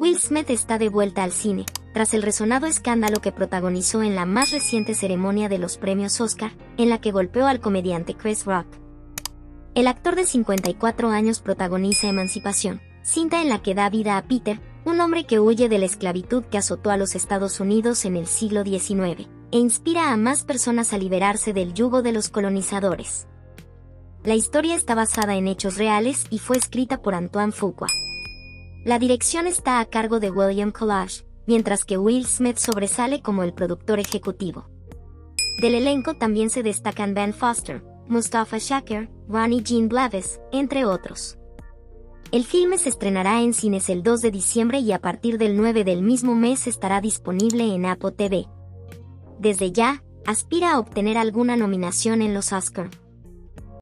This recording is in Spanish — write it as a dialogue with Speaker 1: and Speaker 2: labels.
Speaker 1: Will Smith está de vuelta al cine, tras el resonado escándalo que protagonizó en la más reciente ceremonia de los premios Oscar, en la que golpeó al comediante Chris Rock. El actor de 54 años protagoniza Emancipación, cinta en la que da vida a Peter, un hombre que huye de la esclavitud que azotó a los Estados Unidos en el siglo XIX, e inspira a más personas a liberarse del yugo de los colonizadores. La historia está basada en hechos reales y fue escrita por Antoine Fuqua. La dirección está a cargo de William Collage, mientras que Will Smith sobresale como el productor ejecutivo. Del elenco también se destacan Ben Foster, Mustafa Shaker, Ronnie Jean Blavis, entre otros. El filme se estrenará en cines el 2 de diciembre y a partir del 9 del mismo mes estará disponible en Apple TV. Desde ya, aspira a obtener alguna nominación en los Oscar.